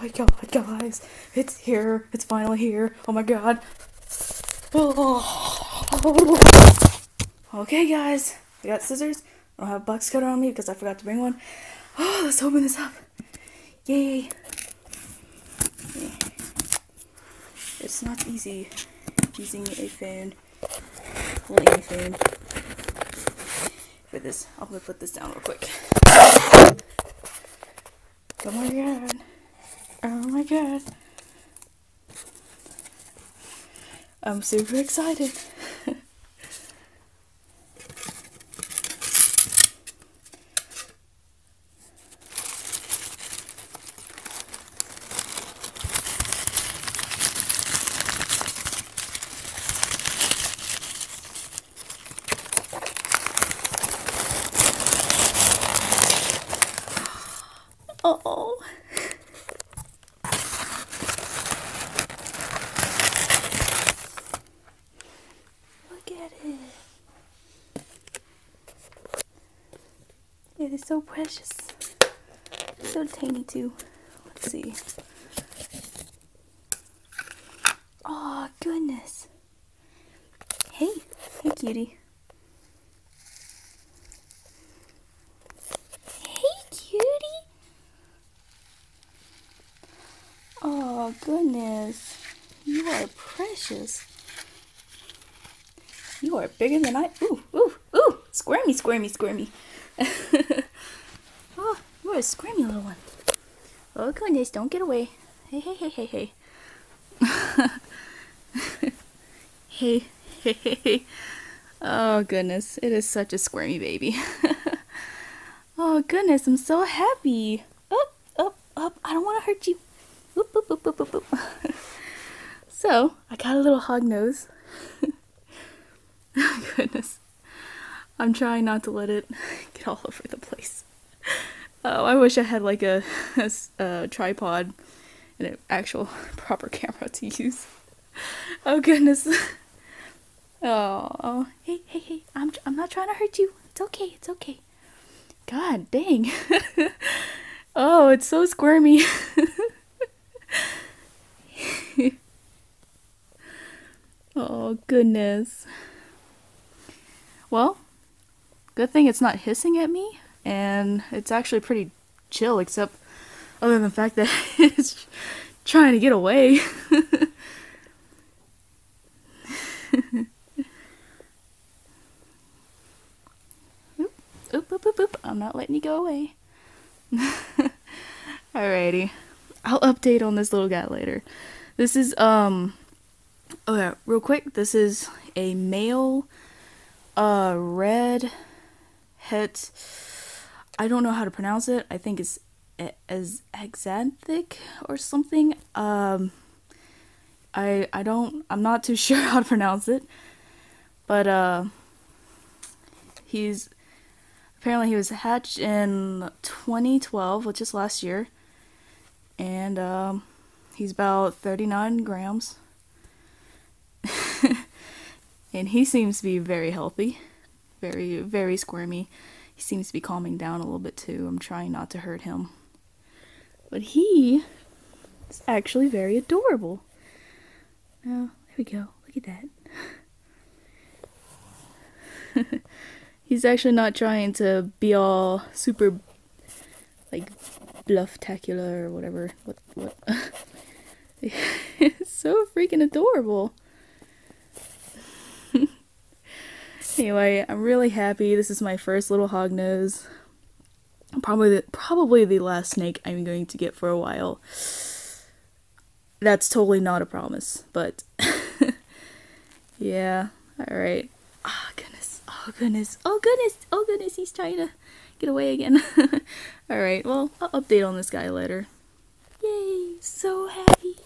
my god, guys. It's here. It's finally here. Oh my god. Okay, guys. I got scissors. I don't have a box cutter on me because I forgot to bring one. Oh, let's open this up. Yay. It's not easy using a phone, holding a phone. For this, I'm gonna put this down real quick. Oh my god. Oh my god. I'm super excited. Oh. Look at it. It is so precious. So tiny too. Let's see. Oh goodness. Hey, hey cutie. Hey cutie. Oh goodness. You are precious. You are bigger than I. Ooh, ooh, ooh! Squirmy, squirmy, squirmy. a squirmy little one. Oh goodness, don't get away. Hey, hey, hey, hey, hey. hey, hey, hey, hey. Oh goodness, it is such a squirmy baby. oh goodness, I'm so happy. Up, up, up. I don't want to hurt you. Oop, oop, oop, oop, oop, oop. so, I got a little hog nose. oh, goodness. I'm trying not to let it get all over the place. Oh, I wish I had like a tripod and an actual proper camera to use. Oh goodness. Oh, oh, hey, hey, hey! I'm I'm not trying to hurt you. It's okay. It's okay. God dang. oh, it's so squirmy. oh goodness. Well, good thing it's not hissing at me, and it's actually pretty chill, except other than the fact that it's trying to get away. oop, oop, oop, oop, oop. I'm not letting you go away. Alrighty. I'll update on this little guy later. This is, um, oh yeah, real quick. This is a male, uh, red het. I don't know how to pronounce it. I think it's as exanthic or something. Um, I I don't. I'm not too sure how to pronounce it, but uh, he's apparently he was hatched in 2012, which is last year, and um, he's about 39 grams, and he seems to be very healthy, very very squirmy. He seems to be calming down a little bit too. I'm trying not to hurt him, but he is actually very adorable. Oh, there we go. Look at that. He's actually not trying to be all super like bluff-tacular or whatever. What what so freaking adorable. Anyway, I'm really happy. This is my first little hog nose. Probably the, probably the last snake I'm going to get for a while. That's totally not a promise, but yeah. All right. Oh goodness. Oh goodness. Oh goodness. Oh goodness. He's trying to get away again. All right. Well, I'll update on this guy later. Yay! So happy.